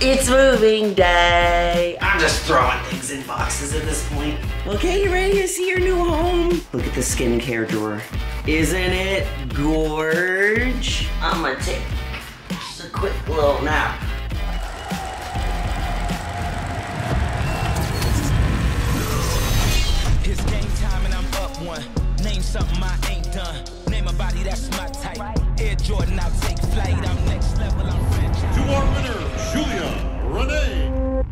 It's moving day. I'm just throwing things in boxes at this point. Okay, you ready to see your new home? Look at the skincare drawer. Isn't it gorge? I'm gonna take just a quick little nap. It's game time and I'm up one. Name something I ain't done. Name a body that's my type. Air Jordan, I'll take flight. I'm next level, I'm franchise. To our winner, Julia Rene.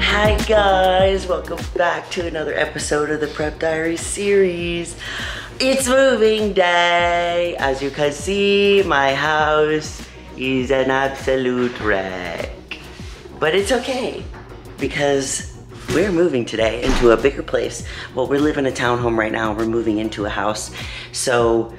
Hi guys, welcome back to another episode of the Prep Diary series. It's moving day. As you can see, my house is an absolute wreck. But it's okay because we're moving today into a bigger place. Well, we live in a townhome right now. We're moving into a house. So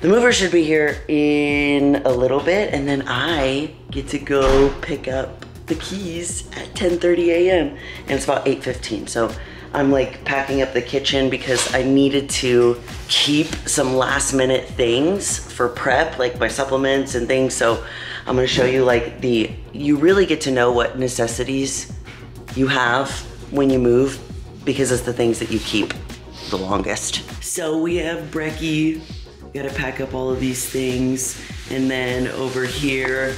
the mover should be here in a little bit and then I get to go pick up the keys at 10:30 a.m. and it's about 8:15. So I'm like packing up the kitchen because I needed to keep some last minute things for prep, like my supplements and things. So I'm gonna show you like the, you really get to know what necessities you have when you move because it's the things that you keep the longest. So we have brekkie. Gotta pack up all of these things. And then over here,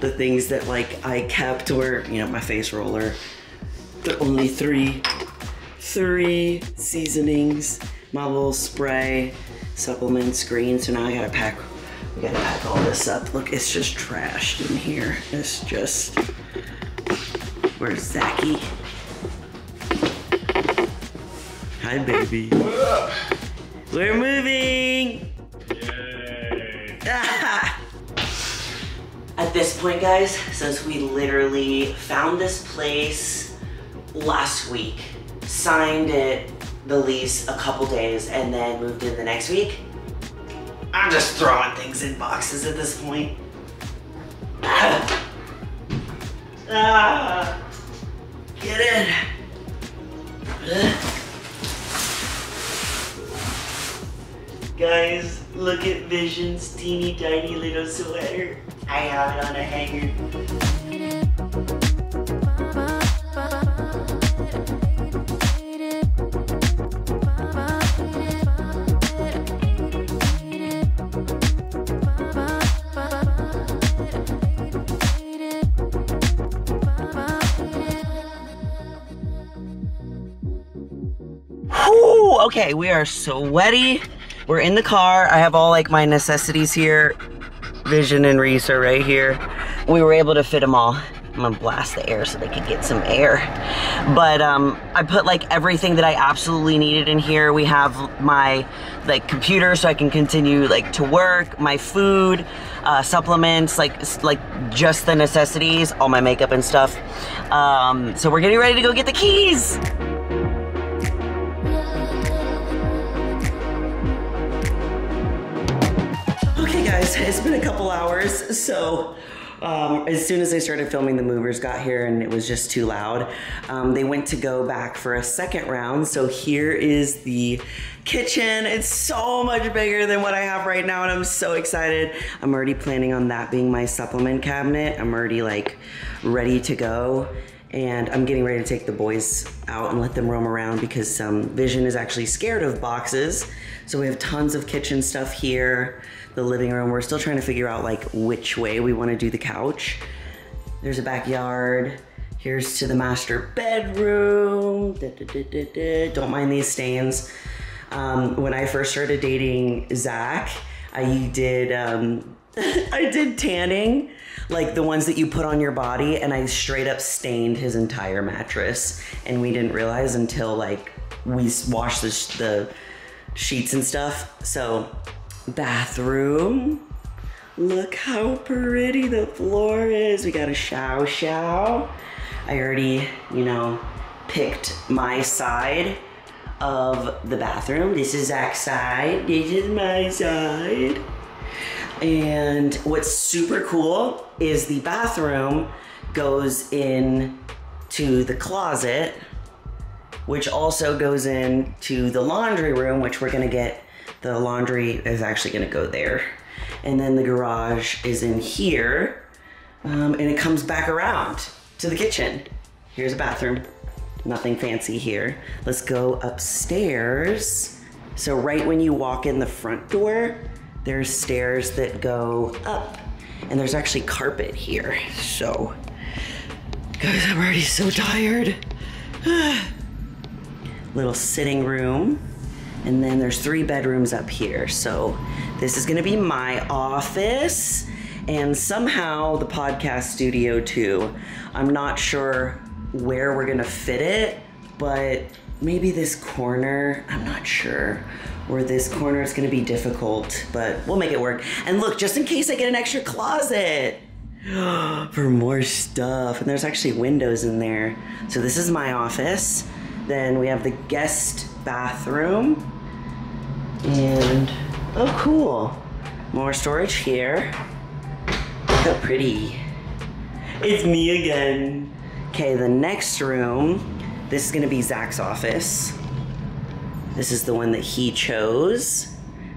the things that like I kept were, you know, my face roller. The only three, three seasonings, my little spray, supplements, green. So now I gotta pack, we gotta pack all this up. Look, it's just trashed in here. It's just, where's Zachy? Hi, baby. We're moving. At this point, guys, since we literally found this place last week, signed it, the lease a couple days, and then moved in the next week, I'm just throwing things in boxes at this point. Ah. Get in. Guys, look at Vision's teeny tiny little sweater. I have it on a hanger. Okay, we are sweaty. We're in the car. I have all like my necessities here. Vision and Reese are right here. We were able to fit them all. I'm gonna blast the air so they could get some air. But um, I put like everything that I absolutely needed in here. We have my like computer so I can continue like to work, my food, uh, supplements, like like just the necessities, all my makeup and stuff. Um, so we're getting ready to go get the keys. Guys, it's been a couple hours, so um, as soon as I started filming, the movers got here and it was just too loud. Um, they went to go back for a second round, so here is the kitchen. It's so much bigger than what I have right now, and I'm so excited. I'm already planning on that being my supplement cabinet. I'm already like ready to go. And I'm getting ready to take the boys out and let them roam around because um, Vision is actually scared of boxes. So we have tons of kitchen stuff here, the living room. We're still trying to figure out like which way we want to do the couch. There's a backyard. Here's to the master bedroom. Da, da, da. Don't mind these stains. Um, when I first started dating Zach, I did um, I did tanning, like the ones that you put on your body, and I straight up stained his entire mattress, and we didn't realize until like we washed the, the sheets and stuff. So, bathroom. Look how pretty the floor is. We got a show show. I already, you know, picked my side of the bathroom. This is Zach's side. This is my side. And what's super cool is the bathroom goes in to the closet, which also goes in to the laundry room, which we're gonna get. The laundry is actually gonna go there. And then the garage is in here. Um, and it comes back around to the kitchen. Here's a bathroom. Nothing fancy here. Let's go upstairs. So right when you walk in the front door, there's stairs that go up. And there's actually carpet here. So, guys, I'm already so tired. Little sitting room. And then there's three bedrooms up here. So this is gonna be my office and somehow the podcast studio too. I'm not sure where we're gonna fit it, but maybe this corner, I'm not sure. Where this corner is gonna be difficult, but we'll make it work. And look, just in case I get an extra closet for more stuff. And there's actually windows in there. So this is my office. Then we have the guest bathroom. And, oh cool. More storage here. Look how pretty. It's me again. Okay, the next room, this is gonna be Zach's office. This is the one that he chose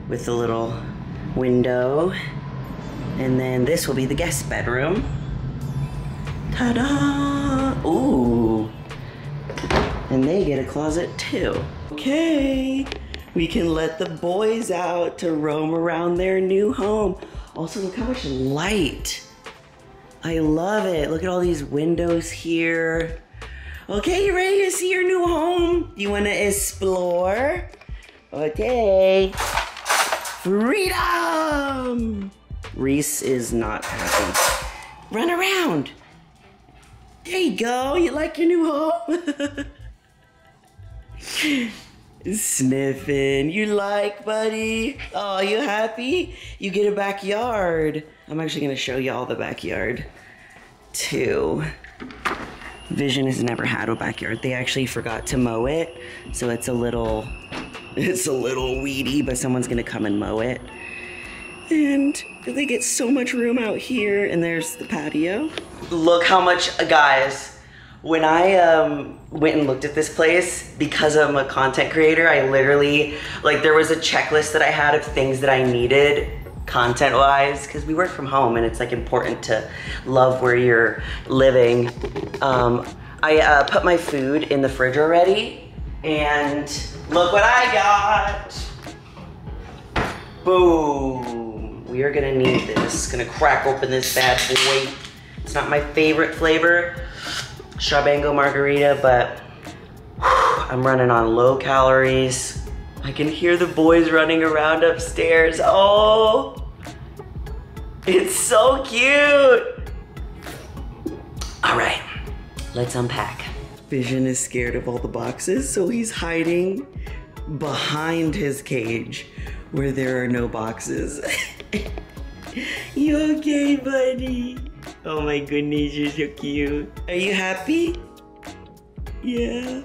with the little window. And then this will be the guest bedroom. Ta-da! Ooh. And they get a closet too. Okay, we can let the boys out to roam around their new home. Also, look how much light. I love it. Look at all these windows here. Okay, you ready to see your new home? You wanna explore? Okay. Freedom! Reese is not happy. Run around. There you go. You like your new home? Sniffing. You like, buddy? Oh, you happy? You get a backyard. I'm actually gonna show y'all the backyard too. Vision has never had a backyard. They actually forgot to mow it, so it's a little, it's a little weedy, but someone's gonna come and mow it. And they get so much room out here, and there's the patio. Look how much, guys, when I um, went and looked at this place, because I'm a content creator, I literally, like, there was a checklist that I had of things that I needed content wise because we work from home and it's like important to love where you're living. Um, i uh, put my food in the fridge already and look what i got. Boom. We are gonna need this. Gonna crack open this bad boy. It's not my favorite flavor Strabango margarita but i'm running on low calories I can hear the boys running around upstairs. Oh, it's so cute. All right, let's unpack. Vision is scared of all the boxes, so he's hiding behind his cage where there are no boxes. you okay, buddy? Oh my goodness, you're so cute. Are you happy? Yeah.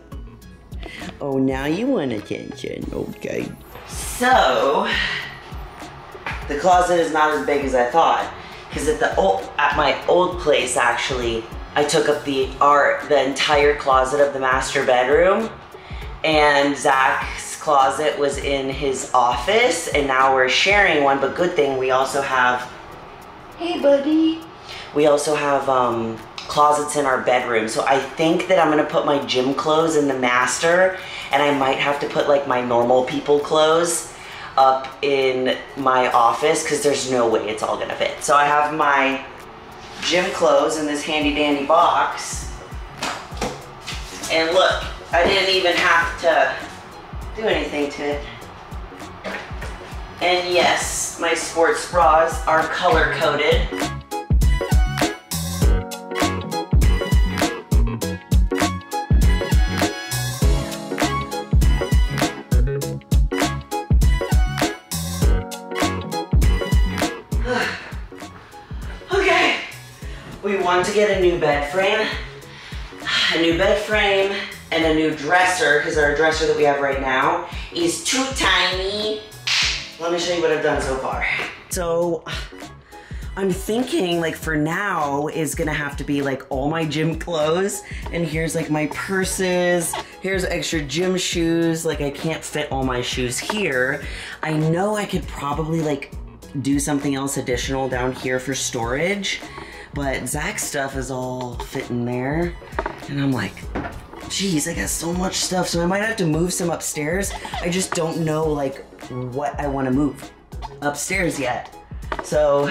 Oh, now you want attention, okay. So, the closet is not as big as I thought. Because at the old, at my old place, actually, I took up the art, the entire closet of the master bedroom, and Zach's closet was in his office, and now we're sharing one. But good thing we also have, hey buddy, we also have um, closets in our bedroom. So I think that I'm gonna put my gym clothes in the master and I might have to put like my normal people clothes up in my office because there's no way it's all gonna fit. So I have my gym clothes in this handy dandy box. And look, I didn't even have to do anything to it. And yes, my sports bras are color coded. Want to get a new bed frame, a new bed frame, and a new dresser, because our dresser that we have right now is too tiny. Let me show you what I've done so far. So, I'm thinking like for now is gonna have to be like all my gym clothes and here's like my purses, here's extra gym shoes, like I can't fit all my shoes here. I know I could probably like do something else additional down here for storage, but Zach's stuff is all fitting there. And I'm like, geez, I got so much stuff, so I might have to move some upstairs. I just don't know like what I want to move upstairs yet. So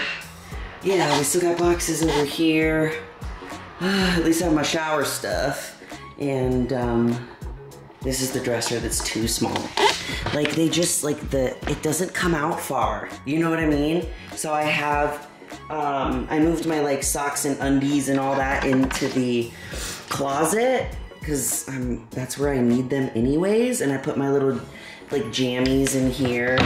yeah, we still got boxes over here. at least I have my shower stuff. And um, this is the dresser that's too small. Like they just like the, it doesn't come out far. You know what I mean? So I have, um, I moved my like socks and undies and all that into the closet because um, that's where I need them anyways. And I put my little like jammies in here,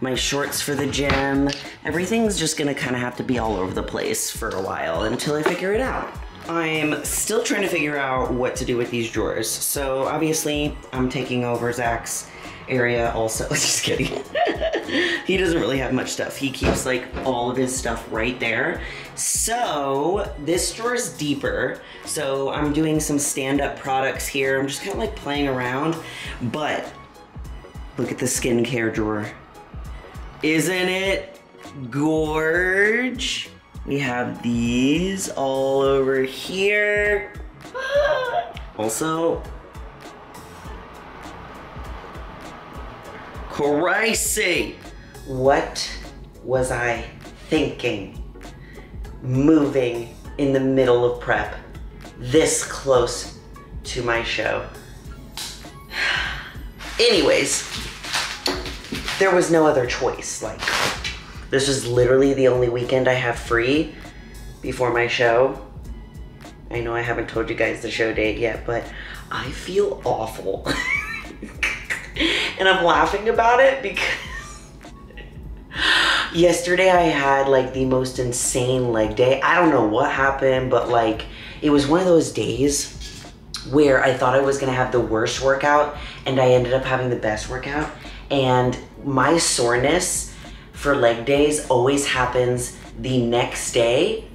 my shorts for the gym. Everything's just gonna kind of have to be all over the place for a while until I figure it out. I'm still trying to figure out what to do with these drawers. So obviously I'm taking over Zach's area also. Just kidding. he doesn't really have much stuff. He keeps like all of his stuff right there. So this drawer is deeper. So I'm doing some stand-up products here. I'm just kind of like playing around, but look at the skincare drawer. Isn't it gorge? We have these all over here. Also, crazy. What was I thinking? Moving in the middle of prep, this close to my show. Anyways, there was no other choice. Like, this was literally the only weekend I have free before my show. I know I haven't told you guys the show date yet, but I feel awful. and I'm laughing about it because yesterday I had like the most insane leg day. I don't know what happened, but like it was one of those days where I thought I was gonna have the worst workout and I ended up having the best workout. And my soreness for leg days always happens the next day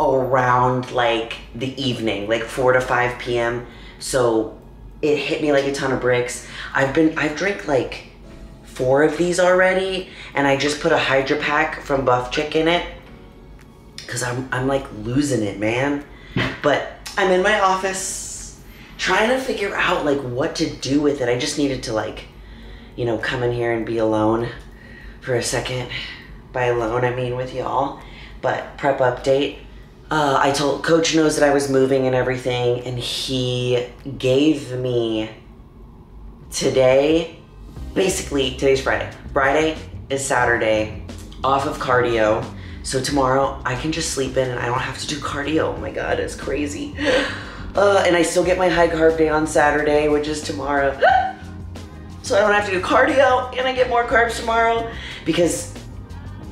around like the evening, like 4 to 5 p.m. So it hit me like a ton of bricks. I've been, I've drank like four of these already, and I just put a Hydra Pack from Buff Chick in it because I'm, I'm like losing it, man. But I'm in my office trying to figure out like what to do with it. I just needed to like, you know, come in here and be alone for a second. By alone, I mean with y'all. But prep update. Uh, I told coach knows that I was moving and everything, and he gave me today. Basically, today's Friday. Friday is Saturday, off of cardio. So tomorrow I can just sleep in and I don't have to do cardio. Oh my god, it's crazy. Uh, and I still get my high carb day on Saturday, which is tomorrow. so I don't have to do cardio and I get more carbs tomorrow because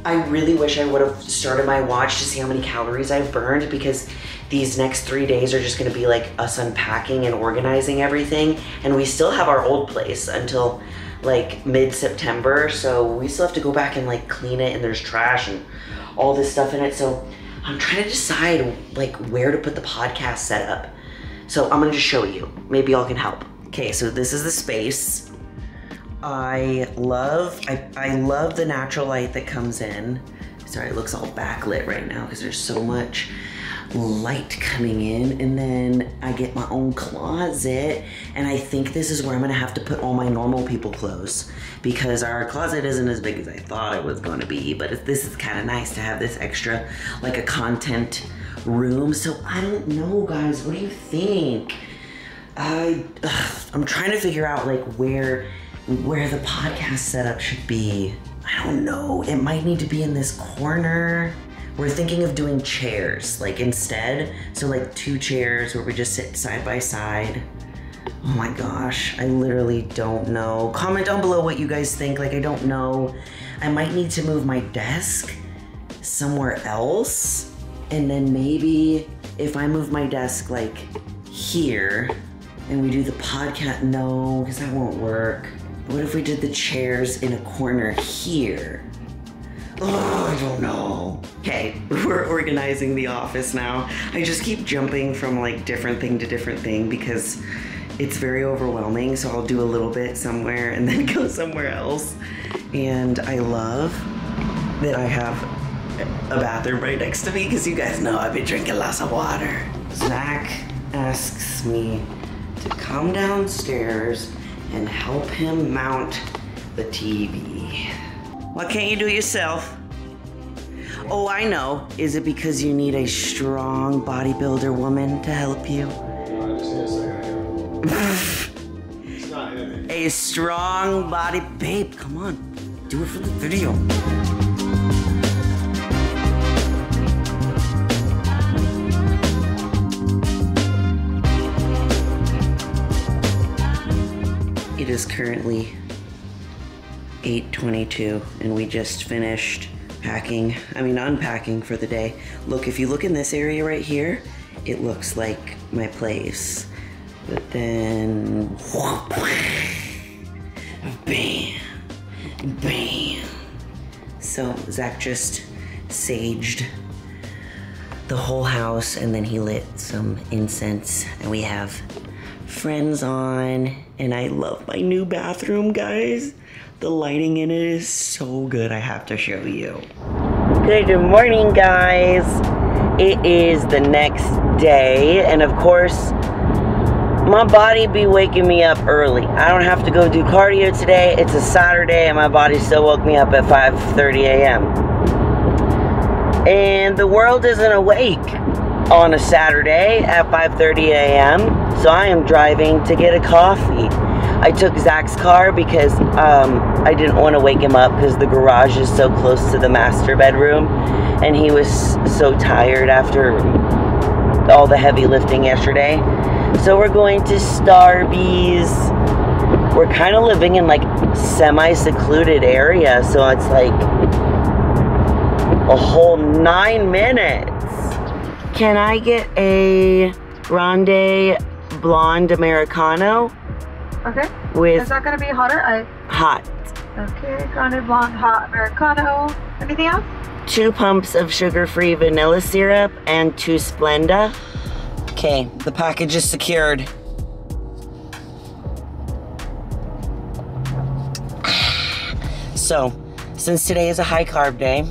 I really wish I would have started my watch to see how many calories I've burned because these next three days are just gonna be like us unpacking and organizing everything. And we still have our old place until like mid-September. So we still have to go back and like clean it and there's trash and all this stuff in it. So I'm trying to decide like where to put the podcast setup. So I'm gonna just show you. Maybe y'all can help. Okay, so this is the space. I love I, I love the natural light that comes in. Sorry, it looks all backlit right now because there's so much light coming in and then I get my own closet and I think this is where I'm gonna have to put all my normal people clothes because our closet isn't as big as I thought it was gonna be but this is kind of nice to have this extra like a content room. So I don't know guys what do you think? I ugh, I'm trying to figure out like where where the podcast setup should be. I don't know. It might need to be in this corner we're thinking of doing chairs, like instead. So like two chairs where we just sit side by side. Oh my gosh, I literally don't know. Comment down below what you guys think. Like I don't know. I might need to move my desk somewhere else. And then maybe if I move my desk like here and we do the podcast, no, because that won't work. What if we did the chairs in a corner here? Oh, I don't know. Okay, we're organizing the office now. I just keep jumping from like different thing to different thing because it's very overwhelming. So I'll do a little bit somewhere and then go somewhere else. And I love that I have a bathroom right next to me because you guys know I've been drinking lots of water. Zach asks me to come downstairs and help him mount the TV. Why can't you do it yourself? Oh, I know. Is it because you need a strong bodybuilder woman to help you? A strong body. Babe, come on. Do it for the video. It is currently 8:22 and we just finished packing, I mean unpacking for the day. Look, if you look in this area right here, it looks like my place. But then bam, bam. So Zach just saged the whole house and then he lit some incense and we have friends on and I love my new bathroom guys. The lighting in it is so good I have to show you. Good morning guys. It is the next day and of course my body be waking me up early. I don't have to go do cardio today. It's a Saturday and my body still woke me up at 5:30 a.m. And the world isn't awake on a Saturday at 5:30 a.m. So I am driving to get a coffee. I took Zach's car because um, I didn't want to wake him up because the garage is so close to the master bedroom, and he was so tired after all the heavy lifting yesterday. So we're going to Starbucks. We're kind of living in like semi-secluded area, so it's like a whole nine minutes. Can I get a grande blonde americano Okay. Is that gonna be hotter? I hot? okay. Grande blonde hot americano. Anything else? Two pumps of sugar-free vanilla syrup and two Splenda. Okay, the package is secured. So, since today is a high carb day,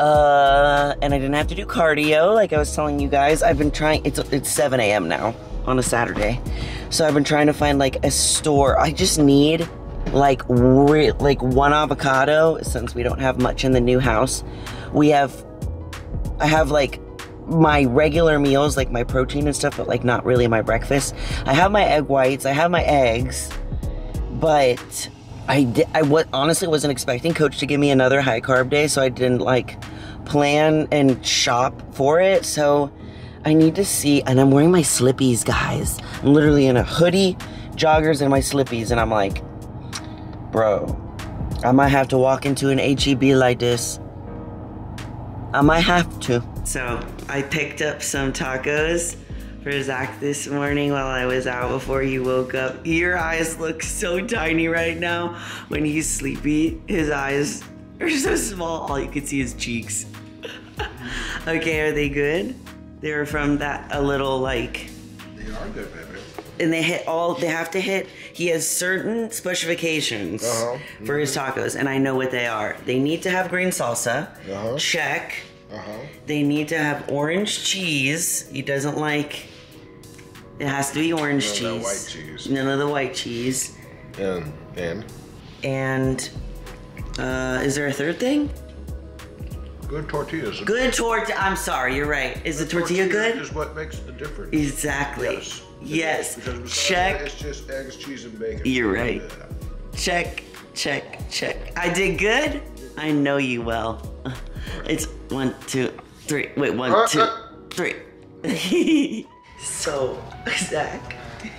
uh, and I didn't have to do cardio like I was telling you guys, I've been trying. It's it's 7 a.m. now on a Saturday, so I've been trying to find like a store. I just need like re- like one avocado since we don't have much in the new house. We have, I have like my regular meals, like my protein and stuff, but like not really my breakfast. I have my egg whites, I have my eggs, but I I wa- honestly wasn't expecting coach to give me another high carb day, so I didn't like plan and shop for it. So I need to see, and I'm wearing my slippies, guys. I'm literally in a hoodie, joggers, and my slippies, and I'm like, bro, I might have to walk into an HEB like this. I might have to. So I picked up some tacos for Zach this morning while I was out before he woke up. Your eyes look so tiny right now when he's sleepy. His eyes are so small, all you can see is cheeks. okay, are they good? They were from that a little like They are good, baby. and they hit all they have to hit he has certain specifications Uh-huh. for his tacos and i know what they are they need to have green salsa Uh-huh. check Uh huh. they need to have orange cheese he doesn't like it has to be orange None of cheese that white cheese. none of the white cheese And and and uh, is there a third thing good tortillas. good tortilla i'm sorry you're right is the tortilla good Is what makes the difference. exactly Yes. yes Because check It's just eggs, cheese, and bacon. You're right. Yeah. Check, check, check. I did good. I know you well. It's one, two, three. Wait, one, Uh, two, uh. three. so, Zach.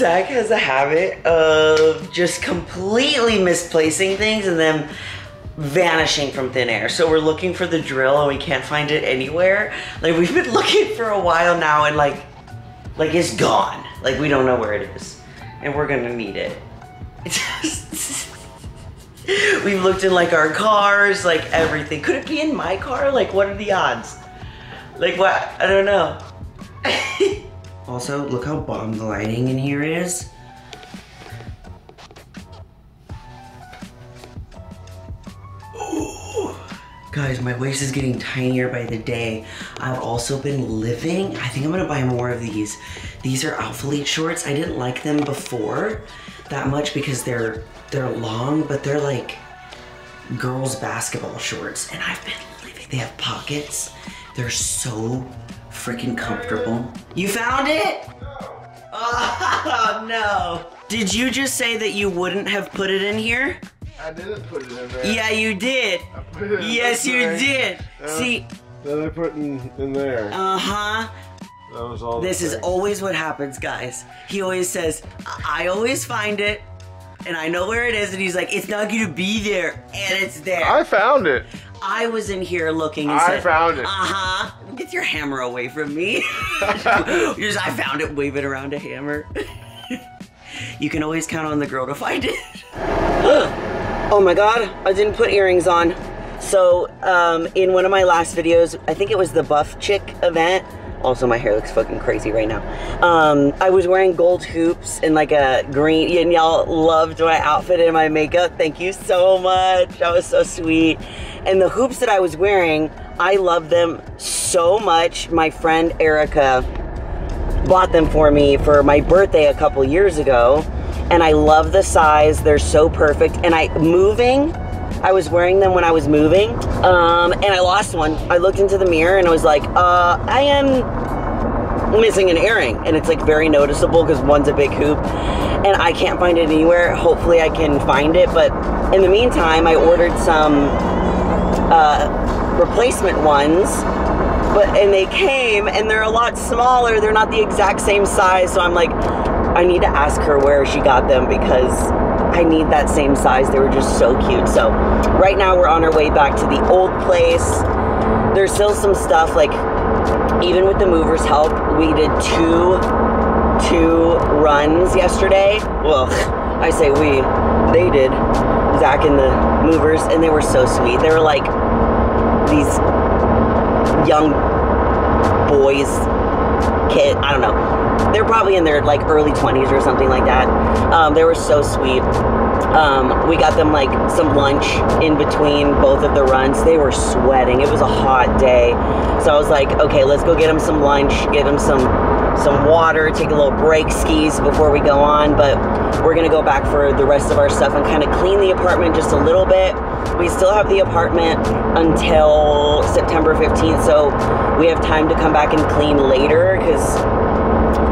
Zach has a habit of just completely misplacing things and then vanishing from thin air. So we're looking for the drill and we can't find it anywhere. Like we've been looking for a while now and like like it's gone. Like we don't know where it is. And we're gonna need it. We've looked in like our cars, like everything. Could it be in my car? Like what are the odds? Like what? I don't know. also, look how bomb the lighting in here is. Guys, my waist is getting tinier by the day. I've also been living, I think I'm gonna buy more of these. These are Alphalete shorts. I didn't like them before that much because they're they're long, but they're like girls basketball shorts. And I've been living, they have pockets. They're so freaking comfortable. You found it? Oh no. Did you just say that you wouldn't have put it in here? I didn't put it in there. Yeah, you did. put it in Yes, you thing. did. Uh, See, Then I put in, in there. uh-huh. that was all. This is thing. always what happens, guys. He always says, I I always find it, and I know where it is, and he's like, it's not gonna be there, and it's there. I found it. I was in here looking and I said, found it. Uh-huh. Get your hammer away from me. Just, I found it waving around a hammer. you can always count on the girl to find it. oh my god, I didn't put earrings on. So, um, in one of my last videos, I think it was the Buff Chick event. Also, my hair looks fucking crazy right now. Um, I was wearing gold hoops and like a green, and y'all loved my outfit and my makeup. Thank you so much. That was so sweet. And the hoops that I was wearing, I love them so much. My friend Erica bought them for me for my birthday a couple years ago and I love the size. They're so perfect. And I moving I was wearing them when I was moving. Um, and I lost one. I looked into the mirror and I was like uh, I am missing an earring. And it's like very noticeable because one's a big hoop. And I can't find it anywhere. Hopefully I can find it. But in the meantime I ordered some uh, replacement ones. But and they came and they're a lot smaller. They're not the exact same size. So i'm like i need to ask her where she got them because i need that same size. They were just so cute. So right now we're on our way back to the old place. There's still some stuff like even with the movers help we did two two runs yesterday. Well i say we they did zach and the movers and they were so sweet. They were like these young boys, kid, I don't know. They're probably in their like early 20s or something like that. Um, they were so sweet. Um, we got them like some lunch in between both of the runs. They were sweating. It was a hot day. So I was like, okay, let's go get them some lunch, get them some some water, take a little break skis before we go on. But we're gonna go back for the rest of our stuff and kind of clean the apartment just a little bit. We still have the apartment until September 15th, so we have time to come back and clean later because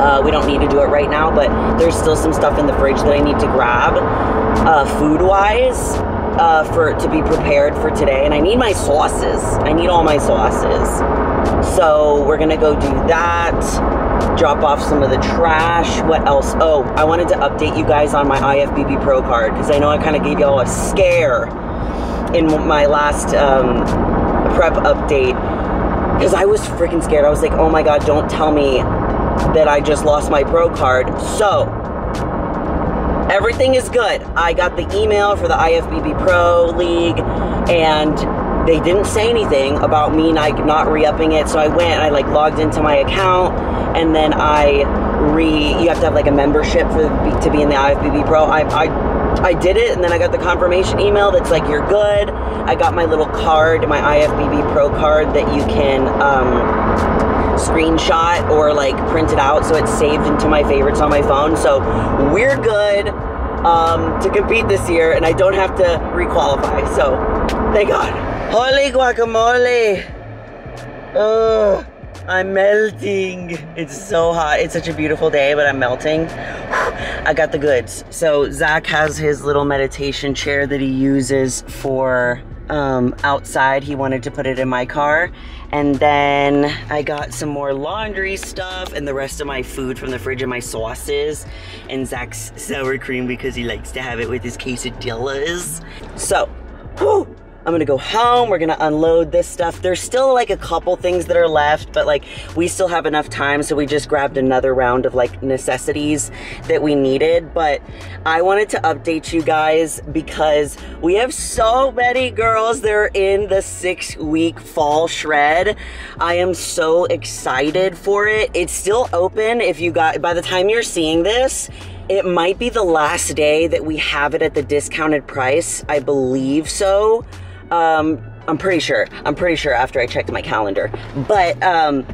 uh, we don't need to do it right now. But there's still some stuff in the fridge that I need to grab, uh, food wise, uh, for to be prepared for today. And I need my sauces. I need all my sauces. So we're gonna go do that. Drop off some of the trash. What else? Oh, I wanted to update you guys on my IFBB Pro card because I know I kind of gave y'all a scare in my last um, prep update because I was freaking scared. I was like, oh my god, don't tell me that I just lost my pro card. So, everything is good. I got the email for the IFBB Pro League, and they didn't say anything about me like not re-upping it. So I went and I like logged into my account, and then I re. You have to have like a membership for to be in the IFBB Pro. I I I did it, and then I got the confirmation email that's like you're good. I got my little card, my IFBB Pro card that you can. Um, screenshot or like print it out so it's saved into my favorites on my phone. So we're good um, to compete this year and I don't have to requalify. So thank God. Holy guacamole! Ugh, I'm melting. It's so hot. It's such a beautiful day, but I'm melting. I got the goods. So Zach has his little meditation chair that he uses for um, outside. He wanted to put it in my car. And then I got some more laundry stuff and the rest of my food from the fridge and my sauces and Zach's sour cream because he likes to have it with his quesadillas. So, whew, I'm gonna go home. We're gonna unload this stuff. There's still like a couple things that are left, but like we still have enough time, so we just grabbed another round of like necessities that we needed. But I wanted to update you guys because we have so many girls that are in the six week fall shred. I am so excited for it. It's still open if you got, by the time you're seeing this, it might be the last day that we have it at the discounted price. I believe so. Um, I'm pretty sure. I'm pretty sure after I checked my calendar. But um,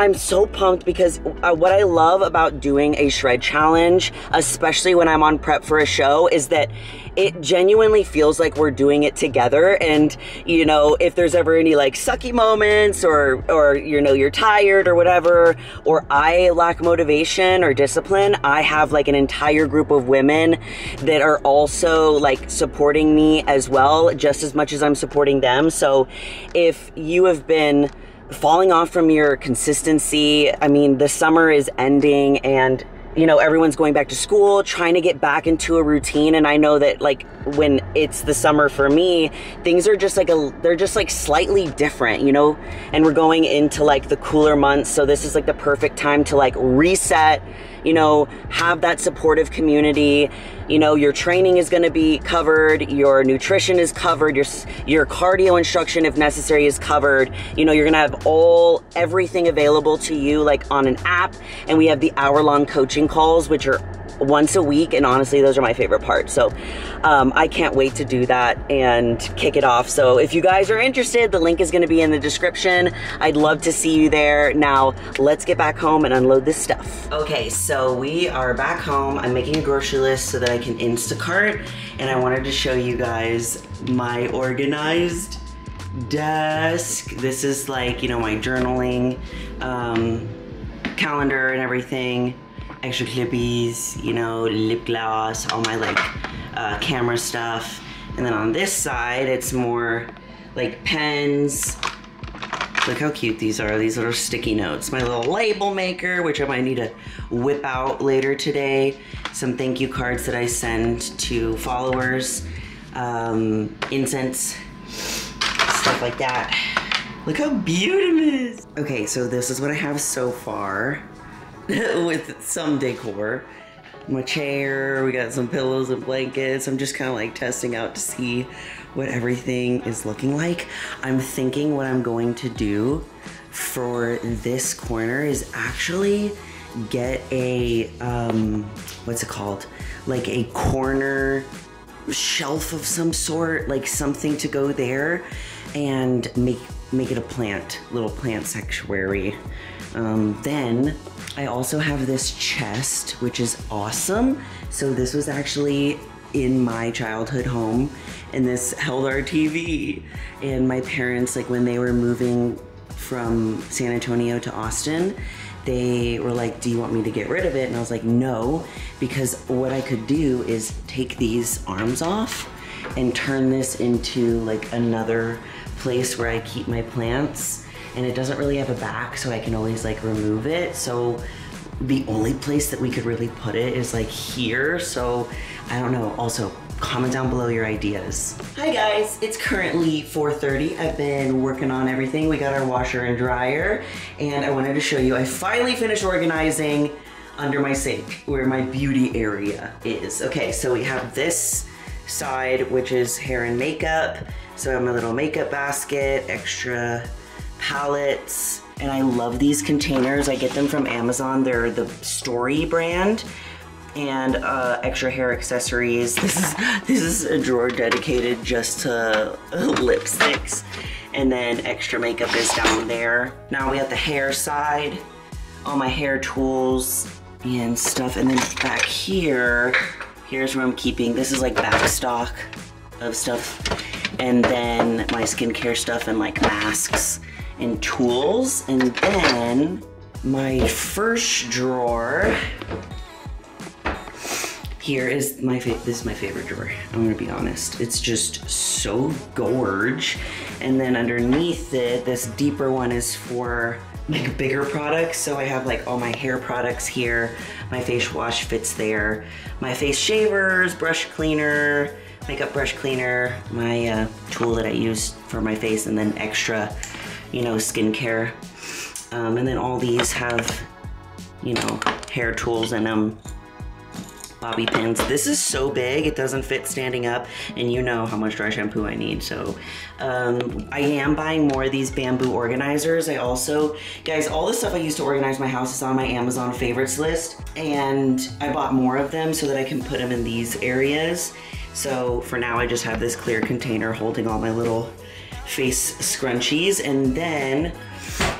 I'm so pumped because uh, what I love about doing a shred challenge, especially when I'm on prep for a show, is that it genuinely feels like we're doing it together. And you know, if there's ever any like sucky moments, or or you know you're tired or whatever, or I lack motivation or discipline, I have like an entire group of women that are also like supporting me as well, just as much as I'm supporting them. So if you have been falling off from your consistency. I mean, the summer is ending and you know, everyone's going back to school, trying to get back into a routine. And I know that, like, when it's the summer for me, things are just like a, they're just like slightly different, you know? And we're going into like the cooler months. So this is like the perfect time to like reset, you know, have that supportive community. You know, your training is going to be covered, your nutrition is covered, your your cardio instruction if necessary is covered. You know, you're going to have all everything available to you like on an app and we have the hour-long coaching calls which are once a week and honestly those are my favorite part so um, i can't wait to do that and kick it off. So if you guys are interested the link is going to be in the description. I'd love to see you there. Now let's get back home and unload this stuff. Okay so we are back home. I'm making a grocery list so that i can instacart and i wanted to show you guys my organized desk. This is like you know my journaling um, calendar and everything extra clippies, you know, lip gloss, all my like uh, camera stuff. And then on this side, it's more like pens. Look how cute these are, these little sticky notes. My little label maker, which I might need to whip out later today. Some thank you cards that I send to followers. Um, incense, stuff like that. Look how beautiful it is. Okay, so this is what I have so far. with some decor. My chair, we got some pillows and blankets. I'm just kind of like testing out to see what everything is looking like. I'm thinking what I'm going to do for this corner is actually get a, um, what's it called? Like a corner shelf of some sort, like something to go there and make make it a plant, little plant sanctuary. Um, then I also have this chest, which is awesome. So this was actually in my childhood home and this held our TV. And my parents, like when they were moving from San Antonio to Austin, they were like, do you want me to get rid of it? And I was like, no, because what I could do is take these arms off and turn this into like another place where I keep my plants and it doesn't really have a back so I can always like remove it. So the only place that we could really put it is like here. So I don't know. Also, comment down below your ideas. Hi guys, it's currently 4.30. I've been working on everything. We got our washer and dryer and I wanted to show you, I finally finished organizing under my sink where my beauty area is. Okay, so we have this side, which is hair and makeup. So I have my little makeup basket, extra palettes, and I love these containers. I get them from Amazon. They're the STORi brand and uh, extra hair accessories. This is this is a drawer dedicated just to lipsticks. And then extra makeup is down there. Now we have the hair side, all my hair tools and stuff. And then back here, here's where I'm keeping, this is like back stock of stuff. And then my skincare stuff and like masks and tools. And then my first drawer here is my this is my favorite drawer. I'm gonna be honest. It's just so gorge. And then underneath it, this deeper one is for like bigger products. So I have like all my hair products here. My face wash fits there. My face shavers, brush cleaner, makeup brush cleaner, my uh, tool that I use for my face, and then extra, you know, skincare. Um, and then all these have, you know, hair tools in them bobby pins. This is so big, it doesn't fit standing up, and you know how much dry shampoo I need, so um, I am buying more of these bamboo organizers. I also, guys, all the stuff I use to organize my house is on my Amazon favorites list, and I bought more of them so that I can put them in these areas. So for now, I just have this clear container holding all my little face scrunchies. And then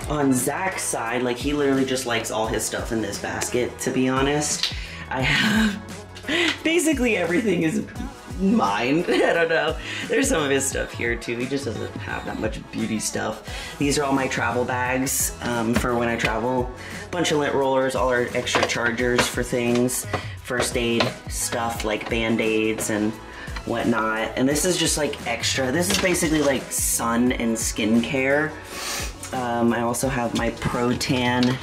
on Zach's side, like he literally just likes all his stuff in this basket, to be honest. I have basically everything is mine. I don't know. There's some of his stuff here too. He just doesn't have that much beauty stuff. These are all my travel bags um, for when I travel. Bunch of lint rollers, all our extra chargers for things, first aid stuff like band-aids and whatnot. And this is just like extra. This is basically like sun and skincare. Um, I also have my Pro-Tan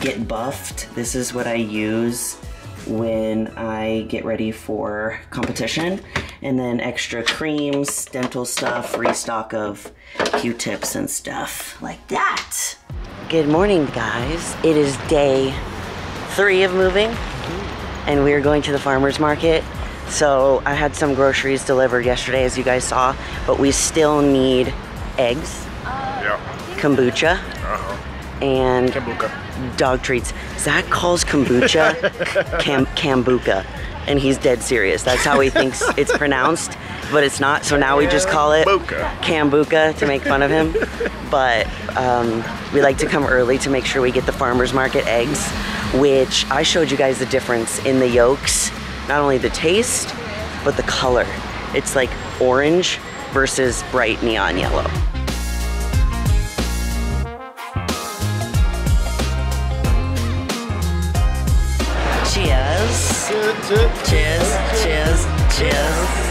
Get Buffed. This is what I use when I get ready for competition. And then extra creams, dental stuff, restock of Q-tips and stuff like that. Good morning, guys. It is day three of moving, and we are going to the farmer's market. So I had some groceries delivered yesterday, as you guys saw, but we still need eggs, Yeah. kombucha, Uh-huh. and Kambuka. dog treats. Zach calls kombucha cam- kombucha, and he's dead serious. That's how he thinks it's pronounced, but it's not. So now we just call it kombucha to make fun of him. But um, we like to come early to make sure we get the farmers market eggs, which I showed you guys the difference in the yolks. Not only the taste, but the color. It's like orange versus bright neon yellow. Cheers. Cheers, cheers, cheers.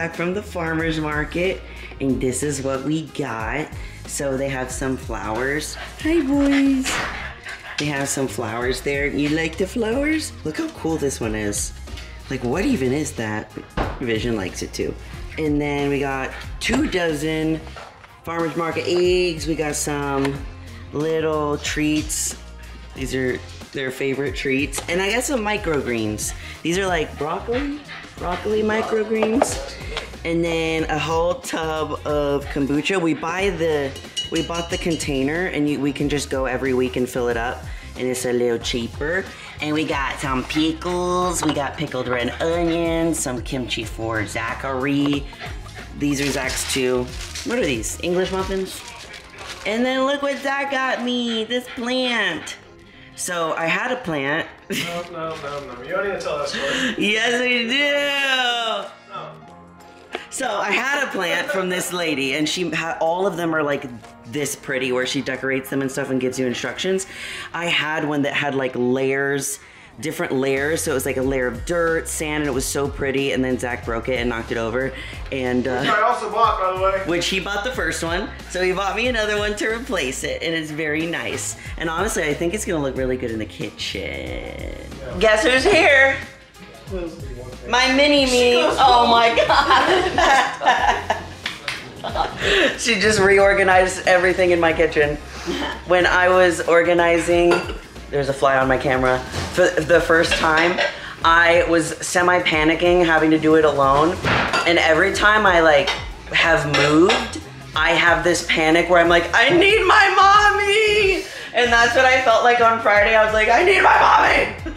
Back from the farmer's market, and this is what we got. So they have some flowers. Hi, boys. They have some flowers there. You like the flowers? Look how cool this one is. Like, what even is that? Vision likes it too. And then we got two dozen farmer's market eggs. We got some little treats. These are their favorite treats. And I got some microgreens. These are like broccoli, broccoli microgreens. And then a whole tub of kombucha. We buy the, we bought the container and you, we can just go every week and fill it up. And it's a little cheaper. And we got some pickles. We got pickled red onions, some kimchi for Zachary. These are Zach's too. What are these? English muffins? And then look what Zach got me, this plant. So I had a plant. No, no, no, no. You don't need to tell that story. yes, we do. So I had a plant from this lady, and she had all of them are like this pretty, where she decorates them and stuff and gives you instructions. I had one that had like layers, different layers. So it was like a layer of dirt, sand, and it was so pretty. And then Zach broke it and knocked it over, and. Uh, I also bought, by the way. which he bought the first one, so he bought me another one to replace it, and it's very nice. And honestly, I think it's gonna look really good in the kitchen. Guess who's here? My mini me. Oh my god. she just reorganized everything in my kitchen. When I was organizing, there's a fly on my camera, for the first time, I was semi panicking having to do it alone. And every time I like have moved, I have this panic where I'm like, I need my mommy. And that's what I felt like on Friday. I was like, I need my mommy.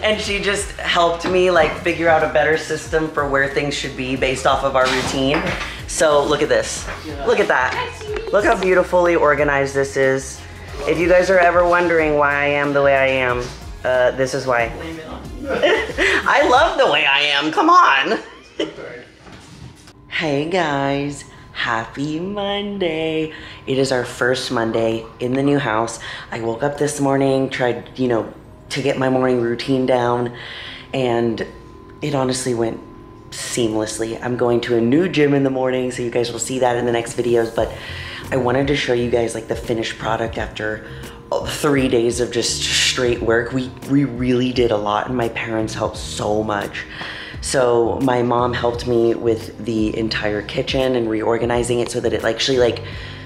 And she just helped me like figure out a better system for where things should be based off of our routine. So look at this. Look at that. Look how beautifully organized this is. If you guys are ever wondering why I am the way I am, uh, this is why. I love the way I am. Come on. Hey guys, happy Monday. It is our first Monday in the new house. I woke up this morning, tried, you know, to get my morning routine down, and it honestly went seamlessly. I'm going to a new gym in the morning, so you guys will see that in the next videos, but I wanted to show you guys like the finished product after uh, three days of just straight work. We, we really did a lot, and my parents helped so much. So my mom helped me with the entire kitchen and reorganizing it so that it actually like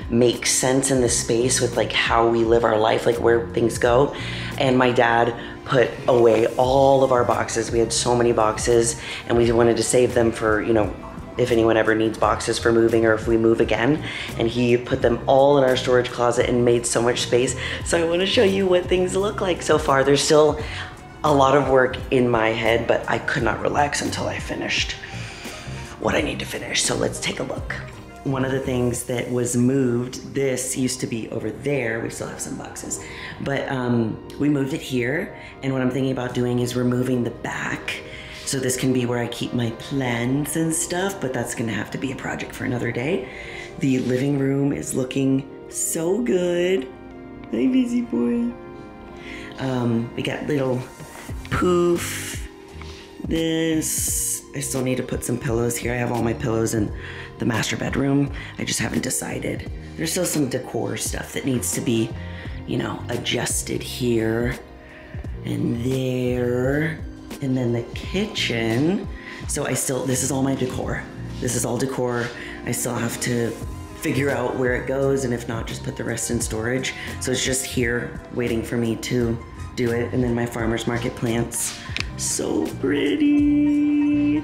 makes sense in the space with like how we live our life, like where things go. And my dad put away all of our boxes. We had so many boxes and we wanted to save them for, you know, if anyone ever needs boxes for moving or if we move again. And he put them all in our storage closet and made so much space. So I wanna show you what things look like so far. There's still a lot of work in my head, but I could not relax until I finished what I need to finish. So let's take a look. One of the things that was moved, this used to be over there. We still have some boxes, but um, we moved it here. And what I'm thinking about doing is removing the back. So this can be where I keep my plants and stuff, but that's gonna have to be a project for another day. The living room is looking so good. Hi, busy boy. Um, we got little poof, this. I still need to put some pillows here. I have all my pillows in the master bedroom. I just haven't decided. There's still some decor stuff that needs to be, you know, adjusted here and there. And then the kitchen. So I still, this is all my decor. This is all decor. I still have to figure out where it goes and if not, just put the rest in storage. So it's just here waiting for me to do it. And then my farmer's market plants. So pretty.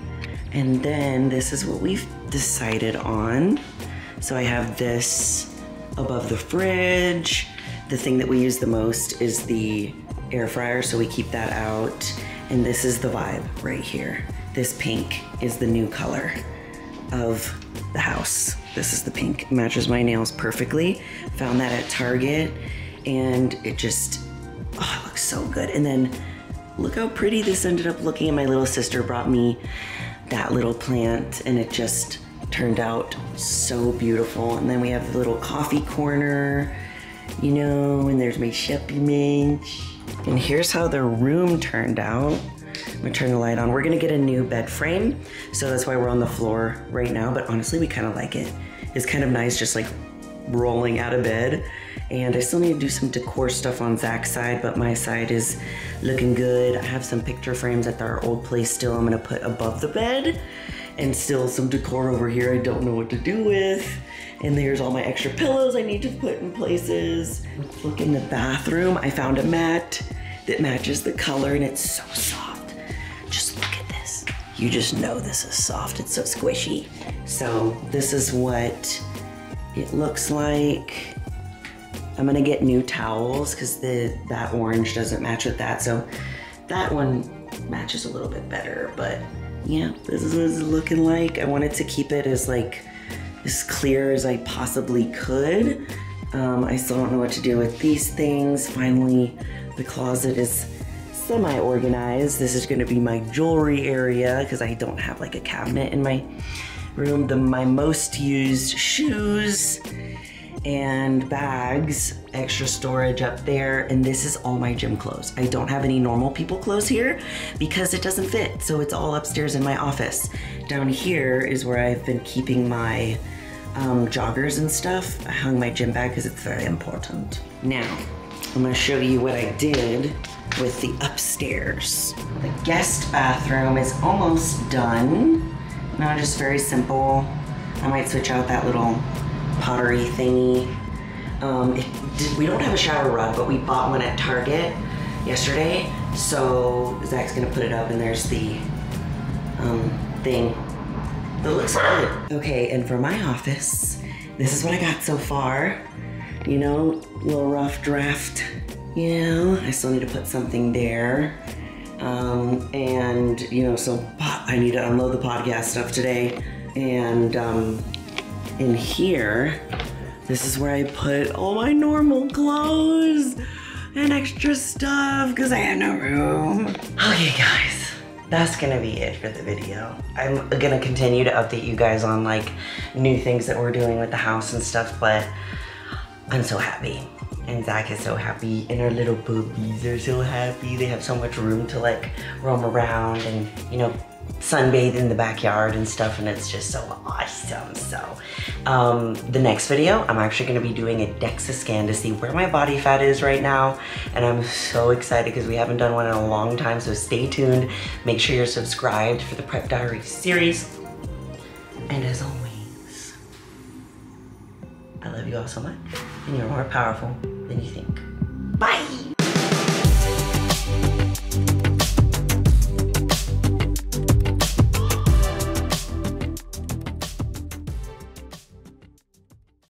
And then this is what we've decided on. So I have this above the fridge. The thing that we use the most is the air fryer, so we keep that out. And this is the vibe right here. This pink is the new color of the house. This is the pink, matches my nails perfectly. Found that at Target and it just, oh, it looks so good. And then look how pretty this ended up looking. And my little sister brought me that little plant and it just turned out so beautiful. And then we have the little coffee corner, you know, and there's my supplement. And here's how the room turned out. I'm gonna turn the light on. We're gonna get a new bed frame, so that's why we're on the floor right now, but honestly, we kind of like it. It's kind of nice just like rolling out of bed. And I still need to do some decor stuff on Zach's side, but my side is looking good. I have some picture frames at our old place still I'm gonna put above the bed and still some decor over here I don't know what to do with. And there's all my extra pillows I need to put in places. Look in the bathroom. I found a mat that matches the color and it's so soft. Just look at this. You just know this is soft. It's so squishy. So this is what it looks like. I'm gonna get new towels because the that orange doesn't match with that. So that one matches a little bit better, but yeah, this is what it's looking like. I wanted to keep it as like as clear as I possibly could. Um, I still don't know what to do with these things. Finally, the closet is semi-organized. This is gonna be my jewelry area because I don't have like a cabinet in my room. The, my most used shoes and bags, extra storage up there, and this is all my gym clothes. I don't have any normal people clothes here because it doesn't fit, so it's all upstairs in my office. Down here is where I've been keeping my um, joggers and stuff. I hung my gym bag because it's very important. Now, I'm gonna show you what I did with the upstairs. The guest bathroom is almost done. Now just very simple. I might switch out that little pottery thingy. Um, did, we don't have a shower rug, but we bought one at Target yesterday. So Zach's gonna put it up and there's the um, thing. It looks good. Okay, and for my office, this is what I got so far. You know, little rough draft. Know, I still need to put something there. Um, and you know, so I need to unload the podcast stuff today. And um, in here, this is where I put all my normal clothes and extra stuff because I had no room. Okay, guys, that's gonna be it for the video. I'm gonna continue to update you guys on like new things that we're doing with the house and stuff, but I'm so happy. And Zach is so happy, and our little boobies are so happy. They have so much room to like roam around and, you know, sunbathe in the backyard and stuff and it's just so awesome. So um, the next video, I'm actually gonna be doing a DEXA scan to see where my body fat is right now. And I'm so excited because we haven't done one in a long time. So stay tuned. Make sure you're subscribed for the Prep Diary series. And as always, I love you all so much and you're more powerful than you think.